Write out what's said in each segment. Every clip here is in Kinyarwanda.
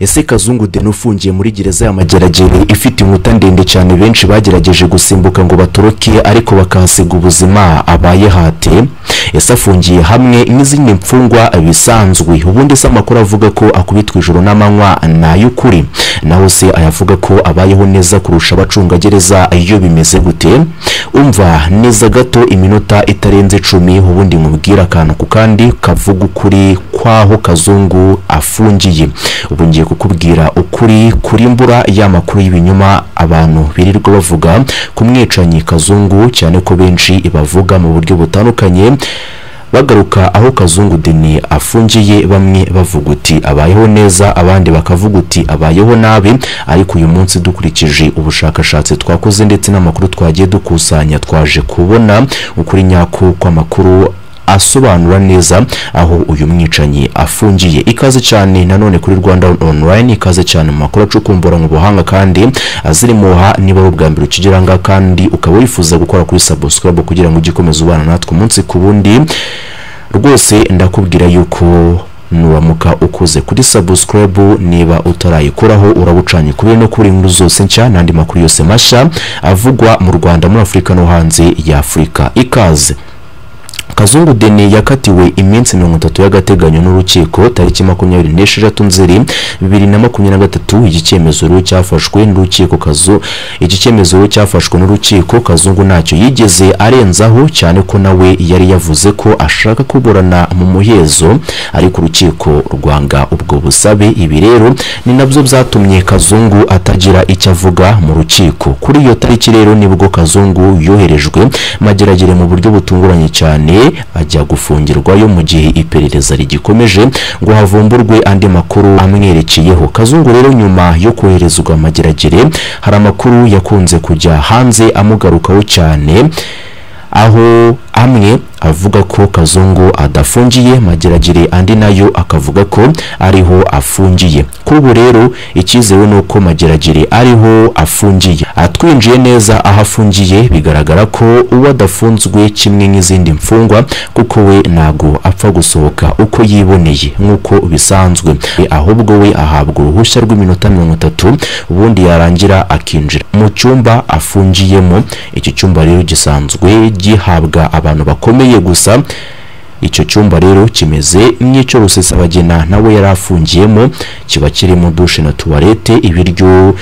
ese kazungu deni ufungiye muri gereza ya mageragere ifite inkuta ndende cyane benshi bagerageje gusimbuka ngo batoroke ariko bakahasiga ubuzima abaye hate. Ese afungiye hamwe n'izindi mfungwa bisanzwe. Ubundi se amakuru avuga ko akubitwa ijoro n'amanywa ni ay'ukuri naho se ayavuga ko abayeho neza kurusha abacungagereza iyo bimeze gute? Umva neza gato iminota itarenze icumi ubundi nkubwira akantu ku kandi kavuga ukuri kw'aho kazungu afungiye. Ubu ngiye kukubwira ukuri kuri mbura y'amakuru y'ibinyoma abantu birirwa bavuga ku mwicanyi kazungu cyane ko benshi bavuga mu buryo butandukanye. Bagaruka aho kazungu deni afungiye bamwe bavuga uti abayeho neza abandi bakavuga uti abayeho nabi. Ariko uyu munsi dukurikije ubushakashatsi twakoze ndetse n'amakuru twagiye dukusanya twaje kubona ukuri nyako kw'amakuru asobanura neza aho uyu mwicanyi afungiye. Ikaze cyane nanone kuri rwanda online ikaze cyane mu makuru acukumbura mu buhanga kandi azirimuha niba ari ubwa mbere ukigera ngaha kandi ukaba wifuza gukora kuri subscribe kugira ngo ujye ubana natwe umunsi ku wundi. Rwose ndakubwira yuko nuramuka ukoze kuri subscribe niba utarayikoraho urabucanye. Kuri no kuri inkuru zose nshya n'andi makuru yose mashya avugwa mu rwanda muri afurika no hanze ya afurika. Ikaze. Kazungu deni yakatiwe iminsi mirongo itatu y'agateganyo n'urukiko tariki makumyabiri n'esheshatu nzeri bibiri na makumyabiri na gatatu iki cyemezo rero cyafashwe n'urukiko kazu iki cyemezo cyafashwe n'urukiko kazungu ntacyo yigeze arenzaho cyane ko nawe yari yavuze ko ashaka kuburana mu muhezo ariko urukiko rwanga ubwo busabe. Ibi rero ni na byo byatumye kazungu atagira icyo avuga mu rukiko. Kuri iyo tariki rero ni bwo kazungu yoherejwe mageragere mu buryo butunguranye cyane ajya gufungirwayo mu gihe iperereza rigikomeje ngo havumburwe andi makuru amwerekeyeho. Kazungu rero nyuma yo koherezwa mageragere hari amakuru yakunze kujya hanze amugarukaho cyane aho amwe avuga ko kazungu adafungiye mageragere andi na yo akavuga ko ariho afungiye. Kuri ubu rero icyizere ni uko mageragere ariho afungiye. Atwinjiye neza aho afungiye bigaragara ko uwo adafunzwe kimwe n'izindi mfungwa kuko we ntago apfa gusohoka uko yiboneye nk'uko bisanzwe. Ahubwo we ahabwa uruhushya rw'iminota mirongo itatu ubundi yarangira akinjira. Mu cyumba afungiyemo iki cyumba rero gisanzwe gihabwa abantu bakomeye gusa. Icyo cyumba rero kimeze nk'icyo rusesabagina nawe yari afungiyemo kiba kirimo dushe na tuwarete ibiryo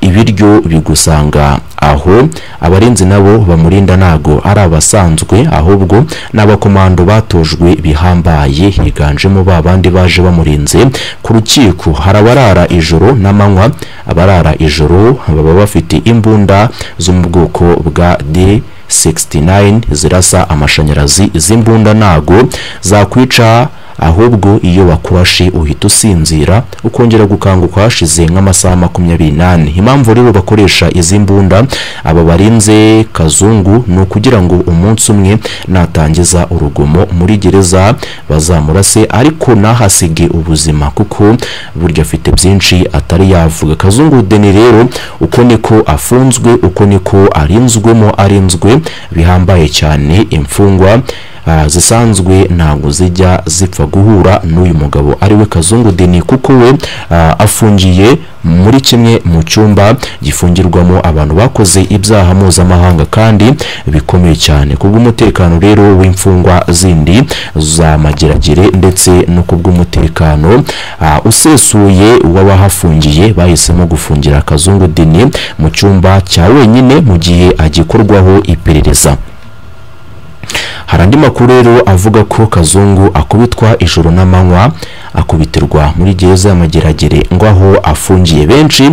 ibiryo bigusanga. Aho abarinzi nabo bamurinda ntago ari abasanzwe ahubwo ni abakomando batojwe bihambaye. Higanjemo ba bandi baje bamurinze. Ku rukiko hari abarara ijoro n'amanywa abarara ijoro baba bafite imbunda zo mu bwoko bwa de 69 zirasa amashanyarazi z'imbunda ntago zakwica ahubwo iyo bakurashe uhita usinzira ukongera gukanguka hashize nk'amasaha makumyabiri n'ane. Impamvu rero bakoresha izi mbunda aba barinze kazungu ni ukugira ngo umunsi umwe natangiza urugomo muri gereza bazamurase ariko ntahasige ubuzima kuko burya afite byinshi atari yavuga. Kazungu deni rero uko niko afunzwe uko niko arinzwemo arinzwe bihambaye cyane imfungwa zisanzwe ntabwo zijya zipfa guhura n'uyu mugabo. Ariwe kazungu deni kuko we afungiye muri kimwe mu cyumba gifungirwamo abantu bakoze ibyaha mpuzamahanga kandi bikomeye cyane. Ku bw'umutekano rero w'imfungwa zindi za mageragere ndetse no ku bw'umutekano usesuye w'abahafungiye bahisemo gufungira kazungu deni mu cyumba cya wenyine mu gihe agikorwaho iperereza. Hari andi makuru rero avuga ko kazungu akubitwa ijoro n'amanywa akubitirwa muri gereza y'amageragere ngo aho afungiye. Benshi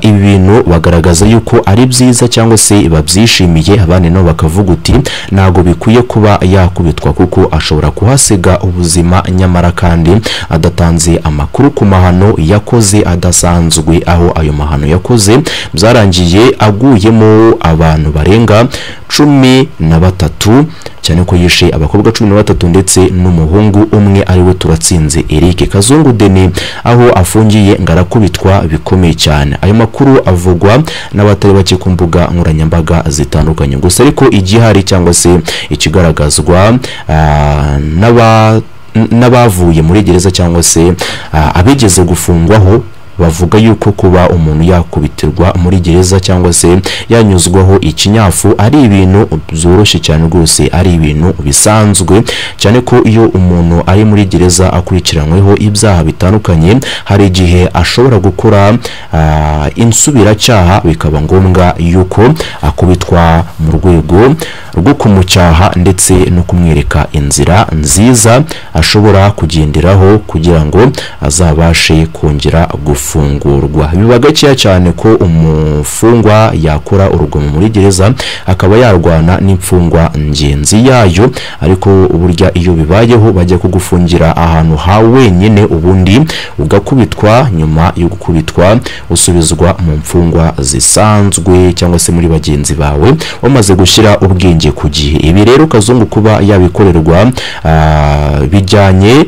ibi bintu bagaragaza yuko ari byiza cyangwa se babyishimiye abandi nabo bakavuga uti ntabwo bikwiye kuba yakubitwa kuko ashobora kuhasiga ubuzima. Nyamara kandi adatanze amakuru ku mahano yakoze adasanzwe aho ayo mahano yakoze byarangiye aguyemo abantu barenga cumi na batatu cyane ko yishe abakobwa cumi na batatu ndetse n'umuhungu umwe ari we turatsinze. Eric Kazungu Deni aho afungiye ngarakubitwa bikomeye cyane. Ayo makuru avugwa n'abatari bake ku mbuga nkoranyambaga zitandukanye. Gusa ariko igihari cyangwa se ikigaragazwa n'aba n- n'abavuye muri gereza cyangwa se ah, abigeze gufungwaho bavuga yuko kuba umuntu yakubitirwa muri gereza cyangwa se yanyuzwaho ikinyafu ari ibintu byoroshye cyane rwose ari ibintu bisanzwe. Cyane ko iyo umuntu ari muri gereza akurikiranyweho ibyaha bitandukanye hari igihe ashobora gukora ah, insubiracyaha bikaba ngombwa yuko akubitwa mu rwego rwo kumucyaha ndetse no kumwereka inzira nziza ashobora kugenderaho kugira ngo azabashe kongera gufungurwa biba gakeya cyane ko umufungwa yakora urugomo muri gereza akaba yarwana n'imfungwa ngenzi yayo ariko burya iyo bibayeho bajya kugufungira ahantu ha wenyine ubundi ugakubitwa nyuma yo gukubitwa usubizwa mu mfungwa zisanzwe cyangwa se muri bagenzi bawe wamaze gushyira ubwenge ku gihe. Ibi rero kazungu kuba yabikorerwa ah, bijyanye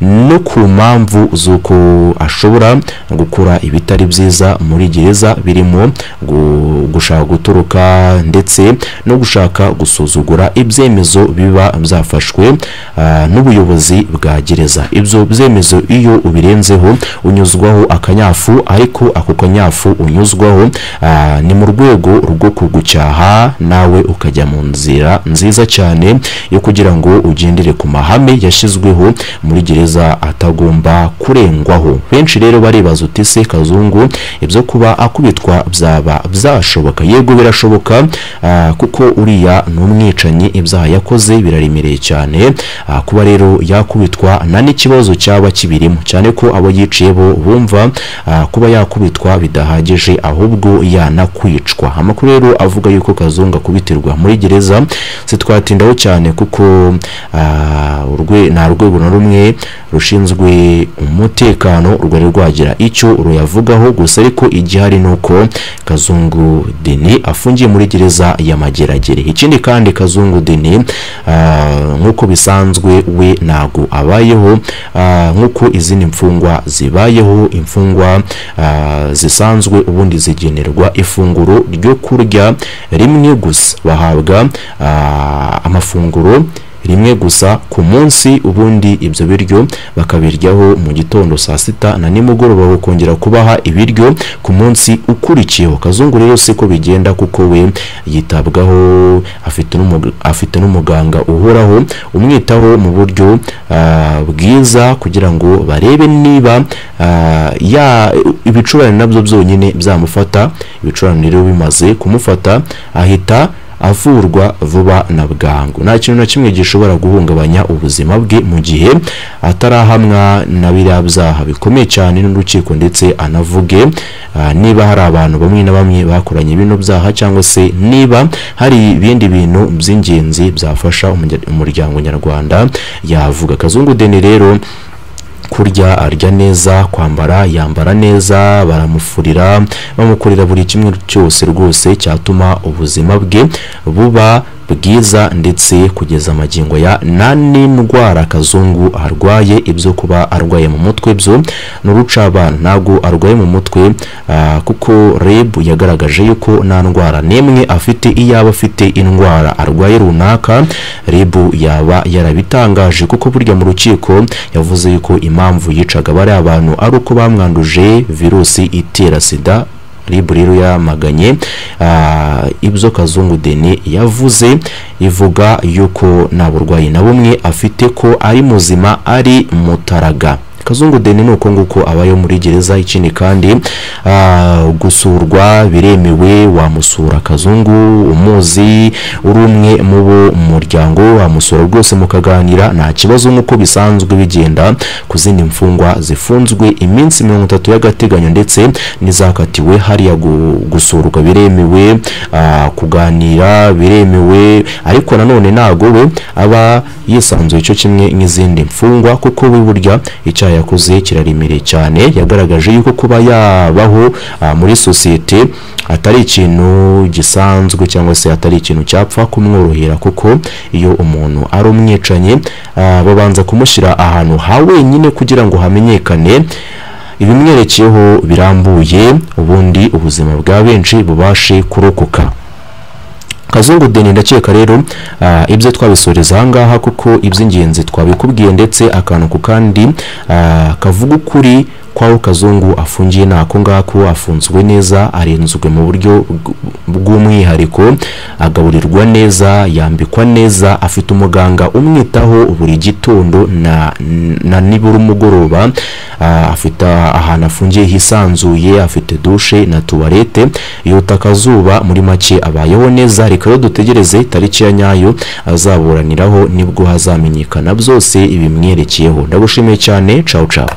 no ku mpamvu z'uko ashobora gukora ibitari byiza muri gereza birimo gu- gushaka gutoroka ndetse no gushaka gusuzugura ibyemezo biba byafashwe ah, n'ubuyobozi bwa gereza. Ibyo byemezo iyo ubirenzeho unyuzwaho akanyafu ariko ako kanyafu unyuzwaho ah, ni mu rwego rwo kugucyaha nawe ukajya mu nzira nziza cyane yo kugira ngo ugendere ku mahame yashyizweho muri gereza. Atagomba kurengwaho. Benshi rero baribaza uti se kazungu ibyo kuba akubitwa byaba byashoboka? Yego birashoboka ah, kuko uriya ni umwicanyi ibyaha yakoze biraremereye cyane. Ah, kuba rero yakubitwa nta n'ikibazo cyaba kibirimo. Cyane ko abo yiciye bo bumva ah, kuba yakubitwa bidahagije ahubwo yanakwicwa. Amakuru rero avuga yuko kazungu akubitirwa muri gereza sitwatindaho cyane kuko nta rwego na rumwe rushinzwe umutekano rwari rwagira. Icyo ruyavugaho gusa ariko igihari ni uko kazungu deni afungiye muri gereza ya mageragere. Ikindi kandi kazungu deni ah, nk'uko bisanzwe we ntago abayeho ah, nk'uko izindi mfungwa zibayeho imfungwa ah, zisanzwe ubundi zigenerwa ifunguro ryo kurya rimwe gusa. Bahabwa ah, amafunguro rimwe gusa ku munsi ubundi ibyo biryo bakabiryaho mu gitondo saa sita na nimugoroba bakongera kubaha ibiryo ku munsi ukurikiyeho. Kazungu rero siko bigenda kuko we yitabwaho afite n'umuga- afite n'umuganga uhoraho umwitaho mu buryo ah, bwiza kugira ngo barebe niba ah, ibicurane na byo byonyine byamufata ibicurane rero bimaze kumufata ahita avurwa vuba na bwangu. Nta kintu na kimwe gishobora guhungabanya ubuzima bwe mu gihe atarahamwa na biriya byaha bikomeye cyane n'urukiko ndetse anavuge ah, niba hari abantu bamwe na bamwe bakoranye bino byaha cyangwa se niba hari ibindi bintu by'ingenzi byafasha umurya- umuryango nyarwanda yavuga. Kazungu deni rero kurya arya neza kwambara yambara neza baramufurira bamukorera buri kimwe cyose rwose cyatuma ubuzima bwe buba bwiza ndetse kugeza amagingo ya nta n'indwara kazungu arwaye ibyo kuba arwaye mu mutwe byo ni urucabana ntabwo arwaye mu mutwe ah, kuko reb yagaragaje yuko nta ndwara n'imwe afite iyo yaba afite indwara arwaye runaka. Reb yaba yarabitangaje kuko burya mu rukiko yavuze yuko impamvu yicaga bariya abantu ari uko bamwanduje virusi itera sida ribu rero yamaganye ah, ibyo kazungu deni yavuze ivuga yuko nta burwayi na bumwe afite ko ari muzima ari mutaraga. Kazungu deni ni uko nguko abayo muri gereza ikindi kandi ah, gusurwa biremewe wamusura kazungu umuzi uri umwe mu bo mu muryango wamusura rwose mukaganira nta kibazo nk'uko bisanzwe bigenda ku zindi mfungwa zifunzwe iminsi mirongo itatu y'agateganyo ndetse n'izakatiwe hariya gu- gusurwa biremewe ah, kuganira biremewe ariko nanone ntago we aba yisanzuye cyo kimwe nk'izindi mfungwa kuko we burya icyaha yakoze kiraremereye cyane yagaragaje yuko kuba yabaho ah, muri sosiyete atari ikintu gisanzwe cyangwa se atari ikintu cyapfa kumworohera kuko iyo umuntu ari umwicanyi ah, babanza kumushyira ahantu ha wenyine kugira ngo hamenyekane ibimwerekeyeho birambuye ubundi ubuzima bwa benshi bubashe kurokoka. Kazungu deni ndakeka rero ah, ibyo twabisoreza ahangaha kuko iby'ingenzi twabikubwiye ndetse akantu ku kandi ah, kavuga ukuri kwaho kazungu afungiye ni ako ngako afunzwe neza arinzwe mu buryo bw- bw'umwihariko agaburirwa neza yambikwa neza afite umuganga umwitaho buri gitondo na, na nibura umugoroba afite ahantu afungiye hisanzuye afite dushe na tuwarete yota akazuba muri make abayeho neza reka rero dutegereze tariki ya nyayo azaburaniraho ni bwo hazamenyekana byose ibimwerekeyeho. Ndagushimiye cyane cawu cawu